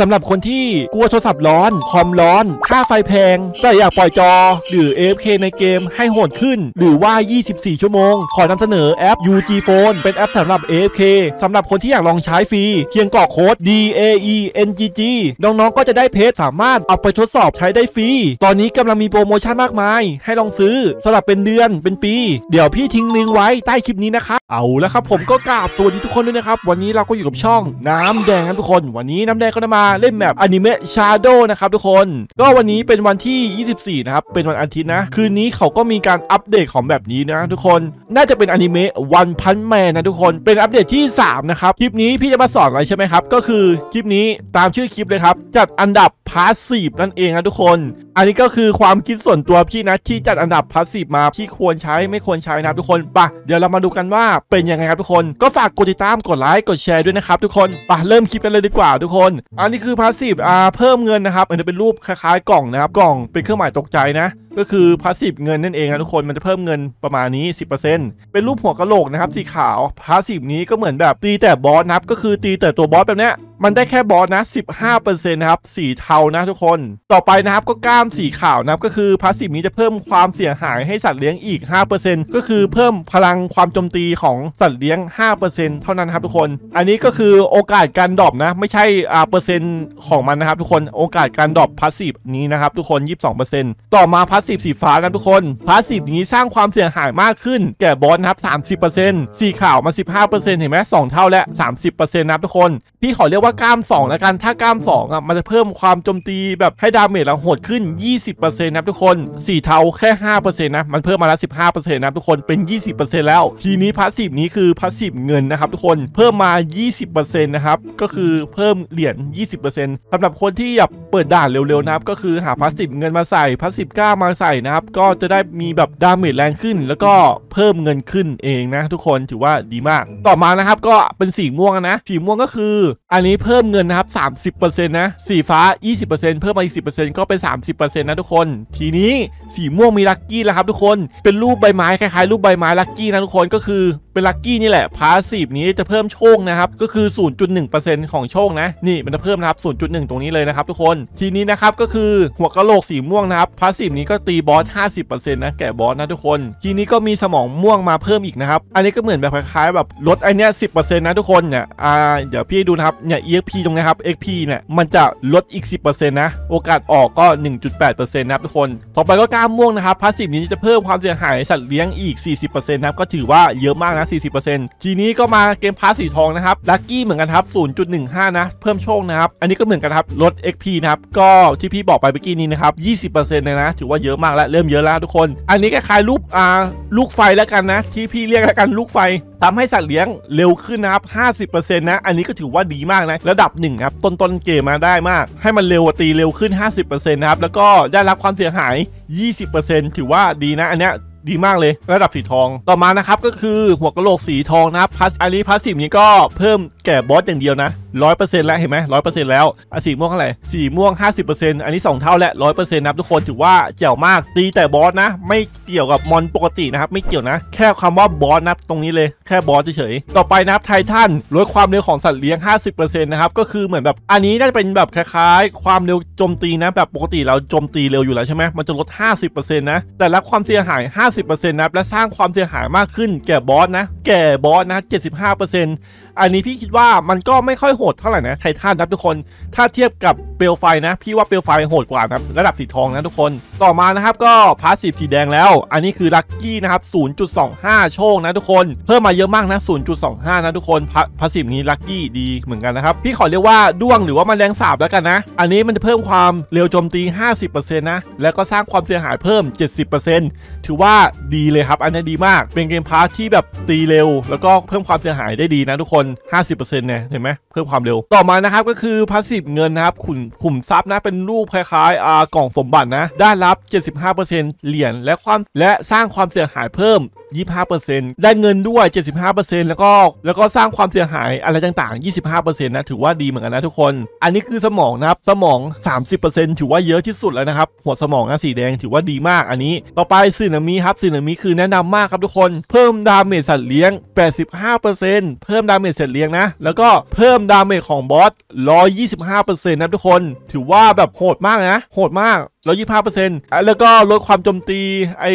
สำหรับคนที่กลัวโทรศัพท์ร้อน คอมร้อน ค่าไฟแพง แต่อยากปล่อยจอ หรือ AFK ในเกมให้โหดขึ้น หรือว่า 24 ชั่วโมง ขอนำเสนอแอป UG Phone เป็นแอปสำหรับ AFK สำหรับคนที่อยากลองใช้ฟรี เพียงกรอกโค้ด DAENGG น้องๆ ก็จะได้เพจสามารถเอาไปทดสอบใช้ได้ฟรี ตอนนี้กำลังมีโปรโมชั่นมากมาย ให้ลองซื้อสำหรับเป็นเดือนเป็นปี เดี๋ยวพี่ทิ้งลิงก์ไว้ใต้คลิปนี้นะครับ เอาแล้วครับผมก็กราบสวัสดีทุกคนด้วยนะครับ วันนี้เราก็อยู่กับช่องน้ำแดงครับทุกคน วันนี้น้ำแดงก็จะมาเล่นแบบ Anime Shadow นะครับทุกคน ก็วันนี้เป็นวันที่ 24 นะครับ เป็นวันอาทิตย์นะ คืนนี้เขาก็มีการอัปเดตของแบบนี้นะทุกคน น่าจะเป็นอนิเมะ One Punch Man นะทุกคน เป็นอัปเดตที่ 3 นะครับ คลิปนี้พี่จะมาสอนอะไรใช่ไหมครับ ก็คือคลิปนี้ตามชื่อคลิปเลยครับ จัดอันดับ passive นั่นเองนะทุกคน อันนี้ก็คือความคิดส่วนตัวพี่นะที่จัดอันดับ passive มาที่ควรใช้ไม่ควรใช้นะครับทุกคนปะเดี๋ยวเรามาดูกันว่าเป็นยังไงครับทุกคน ก็ฝากกดติดตามกดไลค์กดแชร์ด้วยนะครับทุกคนปะเริ่มคลิปกันเลยดีกว่าทุกคนอันนี้คือ passive อ่าเพิ่มเงินนะครับอันนี้เป็นรูปคล้ายๆกล่องนะครับกล่องเป็นเครื่องหมายตกใจนะ ก็คือ passive เงินนั่นเองนะทุกคนมันจะเพิ่มเงินประมาณนี้ 10%เป็นรูปหัวกะโหลกนะครับสีขาว passive นี้ก็เหมือนแบบตีแต่บอสนะครับก็คือตีแต่ตัวบอสแบบเนี้ยมันได้แค่บอสนะ 15%นะครับ สีเทานะทุกคน ต่อไปนะครับก็กล้ามสีขาวนะครับ ก็คือ passive นี้จะเพิ่มความเสียหายให้สัตว์เลี้ยงอีก 5%ก็คือเพิ่มพลังความโจมตีของสัตว์เลี้ยง 5%เท่านั้นครับทุกคน อันนี้ก็คือโอกาสการ drop นะ ไม่ใช่อ่าเปอร์เซ็นต์ของมันนะครับทุกคน โอกาสการ drop passive นี้นะครับทุกคน 22%ต่อมา passive สีฟ้ากันทุกคน passive นี้สร้างความเสี่ยงหายมากขึ้น แก่บอสนะครับสามสิบเปอร์เซ็นต์สีขาวมาสิบห้าเปอร์เซ็นต์เห็นไหมสองเท่าและสามสิบเปอร์เซ็นต์นะทุกคน พี่ขอเรียกว่ากล้าม2แล้วกันถ้ากล้าม2อะมันจะเพิ่มความโจมตีแบบให้ damage เราโหดขึ้น 20%นะครับทุกคนสีเทาแค่ 5%นะมันเพิ่มมาแล้ว 15%นะทุกคนเป็น 20%แล้ว ทีนี้ passive นี้คือ passive เงินนะครับทุกคนเพิ่มมา 20%นะครับก็คือเพิ่มเหรียญ 20%สำหรับคนที่อยากเปิดด่านเร็วๆนะครับก็คือหา passive เงินมาใส่ passive กล้ามมาใส่นะครับก็จะได้มีแบบ damage แรงขึ้น แล้วก็เพิ่มเงินขึ้นเองนะ ทุกคนถือว่าดีมาก ต่อมานะครับก็เป็นสีม่วงนะสีม่วงก็คืออันนี้เพิ่มเงินนะครับ 30%นะสีฟ้า 20%เพิ่มมาอีก10%ก็เป็น 30%นะทุกคน ทีนี้สีม่วงมีลัคกี้แล้วครับทุกคนเป็นรูปใบไม้คล้ายๆรูปใบไม้ลัคกี้นะทุกคนก็คือเป็นลัคกี้นี่แหละพาสซีฟนี้จะเพิ่มโชคนะครับก็คือ 0.1%ของโชคนะนี่มันจะเพิ่มนะครับ 0.1 ตรงนี้เลยนะครับทุกคนทีนี้นะครับก็คือหัวกะโหลกสีม่วงนะครับพาสซีฟนี้ก็ตีบอส 50%นะแก่บอสนะทุกคน ทีนี้ก็มีสมองม่วงมาเพิ่มอีกนะครับอันนี้ก็เหมือนแบบคล้ายๆแบบลดไอเนี้ย10%นะทุกคนเนี่ยอ่าเดี๋ยวพี่ดูนะครับเนี่ย EXP ตรงนี้ครับ XP เนี่ยมันจะลดอีก 10%นะโอกาสออกก็ 1.8%นะครับทุกคนต่อไปก็กล้ามม่วงนะครับพาสซีฟนี้จะเพิ่มความเสียหายสัตว์เลี้ยงอีก 40%นะครับก็ถือว่าเยอะมากนะ 40%ทีนี้ก็มาเกมพาสสีทองนะครับลัคกี้เหมือนกันครับ0.15 นะเพิ่มโชคนะครับอันนี้ก็เหมือนกันครับลด XP นะครับก็ที่พี่บอกไปเมื่อกี้นี้นะครับ 20%เลยนะถือว่าเยอะมากแล้วเริ่มเยอะแล้วทุกคน อันนี้คล้ายๆลูกอ่าลูกไฟแล้วกันนะ ที่พี่เรียกแล้วกันลูกไฟทำให้สัตว์เลี้ยงเร็วขึ้นนะครับ 50%นะอันนี้ก็ถือว่าดีมากนะระดับหนึ่งครับต้นต้นเกมมาได้มาก ให้มันเร็วตีเร็วขึ้น 50%นะครับแล้วก็ได้รับความเสียหาย 20%ถือว่าดีนะอันเนี้ย ดีมากเลย ระดับสีทอง ต่อมานะครับก็คือหัวกะโหลกสีทองนะครับพัสอันนี้พัสสีนี้ก็เพิ่มแก่บอสอย่างเดียวนะร้อยเปอร์เซ็นต์แล้วเห็นไหมร้อยเปอร์เซ็นต์แล้วอะสีม่วงเท่าไหร่สีม่วงห้าสิบเปอร์เซ็นต์อันนี้สองเท่าและร้อยเปอร์เซ็นต์นะทุกคนถือว่าเจ๋วมากตีแต่บอสนะ ไม่เกี่ยวกับมอนปกตินะครับไม่เกี่ยวนะ แค่คำว่าบอสนะตรงนี้เลยแค่บอสเฉยๆต่อไปนับไททันลดความเร็วของสัตว์เลี้ยง 50%นะครับก็คือเหมือนแบบอันนี้น่าจะเป็นแบบคล้ายๆ ความเร็วโจมตีนะแบบปกติเราโจมตีเร็วอยู่แล้วใช่ไหมมันจะลด 50%นะแต่รับความเสียหาย50%นะครับและสร้างความเสียหายมากขึ้นแก่บอสนะ แก่บอสนะ 75%อันนี้พี่คิดว่ามันก็ไม่ค่อยโหดเท่าไหร่นะไททันนะทุกคน ถ้าเทียบกับเปลวไฟนะ พี่ว่าเปลวไฟโหดกว่านะระดับสีทองนะทุกคน ต่อมานะครับก็ passive สีแดงแล้ว อันนี้คือ lucky นะครับ 0.25 โชคนะทุกคน เพิ่มมาเยอะมากนะ 0.25 นะทุกคน passive นี้ lucky ดีเหมือนกันนะครับ พี่ขอเรียกว่าด้วงหรือว่ามันแรงสาบแล้วกันนะ อันนี้มันจะเพิ่มความเร็วโจมตี 50%นะ แล้วก็สร้างความเสียหายเพิ่ม 70%ถือว่าดีเลยครับ อันนี้ดีมาก เป็น game pass ที่แบบตีเร็ว แล้วก็เพิ่มความเสียหายได้ดีนะทุกคน50%เนี่ยเห็นไหมเพิ่มความเร็ว ต่อมานะครับก็คือ passive เงินนะครับขุนขุมทรัพย์นะเป็นรูปคล้ายๆอ่ากล่องสมบัตินะได้รับ 75%เหรียญและความและสร้างความเสียหายเพิ่ม 25%ได้เงินด้วย 75%แล้วก็แล้วก็สร้างความเสียหายอะไรต่างๆ 25%นะถือว่าดีเหมือนกันนะทุกคน อันนี้คือสมองนะครับสมอง 30%ถือว่าเยอะที่สุดแล้วนะครับหัวสมองนะสีแดงถือว่าดีมากอันนี้ ต่อไปสึนามิครับสึนามิคือแนะนำมากครับทุกคน เพิ่ม damage สัตว์เลี้ยง 85%เพิ่ม damage สัตว์เลี้ยงนะ แล้วก็เพิ่ม damage ของบอส 125%นะทุกคน ถือว่าแบบโหดมากนะ โหดมาก125%แล้วก็ลดความโจมตีไอ้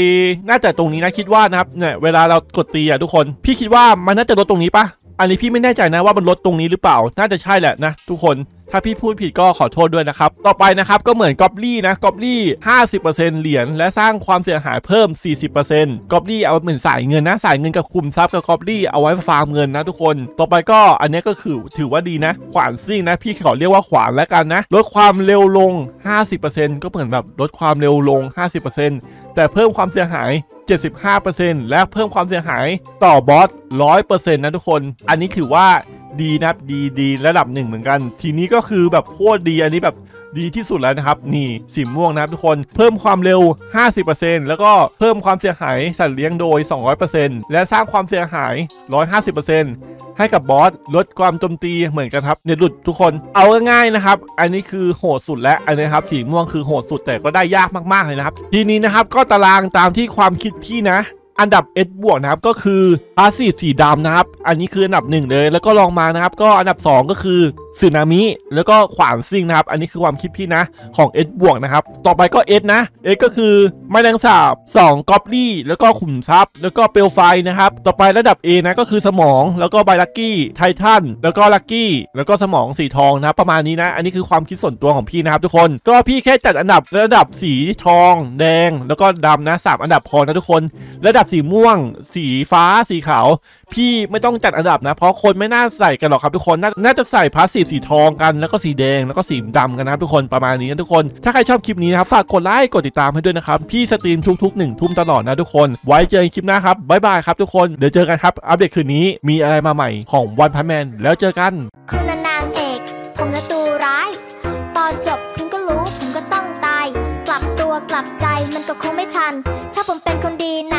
น่าจะตรงนี้นะคิดว่านะครับเนี่ยเวลาเรากดตีอะทุกคน พี่คิดว่ามันน่าจะลดตรงนี้ปะ อันนี้พี่ไม่แน่ใจนะว่ามันลดตรงนี้หรือเปล่า น่าจะใช่แหละนะทุกคนถ้าพี่พูดผิดก็ขอโทษด้วยนะครับ ต่อไปนะครับก็เหมือนกอบลี่นะกอบลี่ 50%เหรียญและสร้างความเสียหายเพิ่ม 40%กอบลี่เอาเหมือนสายเงินนะสายเงินกับคุมทรัพย์กับกอบลี่เอาไว้ฟาร์มเงินนะทุกคน ต่อไปก็อันนี้ก็คือถือว่าดีนะ ขวานซิ่งนะ พี่ขอเรียกว่าขวานแล้วกันนะ ลดความเร็วลง 50%ก็เหมือนแบบลดความเร็วลง 50% แต่เพิ่มความเสียหาย 75%และเพิ่มความเสียหายต่อบอส 100%นะทุกคน อันนี้ถือว่าดีนะดีดีระดับหนึ่งเหมือนกัน ทีนี้ก็คือแบบโคตรดีอันนี้แบบ ดีที่สุดแล้วนะครับ นี่สีม่วงนะครับทุกคนเพิ่มความเร็ว 50%แล้วก็เพิ่มความเสียหายสัตว์เลี้ยงโดย 200%และสร้างความเสียหาย 150%ให้กับบอสลดความโจมตีเหมือนกันครับเน็ตหลุดทุกคนเอาง่ายๆนะครับ อันนี้คือโหดสุดและอันนี้ครับสีม่วงคือโหดสุดแต่ก็ได้ยากมากๆเลยนะครับ ทีนี้นะครับก็ตารางตามที่ความคิดพี่นะอันดับ S บวกนะครับก็คือ passive สีดำนะครับ อันนี้คืออันดับหนึ่งเลย แล้วก็ลองมานะครับ ก็อันดับ 2 ก็คือสึนามิแล้วก็ขวานซิงนะครับ อันนี้คือความคิดพี่นะของ S บวกนะครับ ต่อไปก็ S นะ S ก็คือแมลงสาบ2ก๊อบลี่แล้วก็ขุมทรัพย์ แล้วก็เปลวไฟนะครับ ต่อไประดับ A นะก็คือสมองแล้วก็ไบ lucky titan แล้วก็ lucky แล้วก็สมองสีทองนะรประมาณนี้นะ อันนี้คือความคิดส่วนตัวของพี่นะครับทุกคน ก็พี่แค่จัดอันดับระดับสีทอง แดง แล้วก็ดำนะสามอันดับพอนะทุกคน ระดับสีม่วง สีฟ้าสีขาว พี่ไม่ต้องจัดอันดับนะ เพราะคนไม่น่าใส่กันหรอกครับทุกคน น่าน่าจะใส่ passive สีทองกัน แล้วก็สีแดง แล้วก็สีดำกันนะครับทุกคน ประมาณนี้นะทุกคน ถ้าใครชอบคลิปนี้นะครับ ฝากกดไลค์ กดติดตามให้ด้วยนะครับ พี่ stream ทุกๆหนึ่งทุ่มตลอดนะทุกคน ไว้เจอกันคลิปหน้าครับ บ๊ายบายครับทุกคน เดี๋ยวเจอกันครับ อัปเดตคืนนี้ มีอะไรมาใหม่ของ One Punch Man แล้วเจอกัน คุณน่ะนางเอก ผมน่ะตัวร้าย ตอนจบคุณก็รู้ผมก็ต้องตาย กลับตัวกลับใจมันก็คงไม่ทัน ถ้าผมเป็นคนดีนัง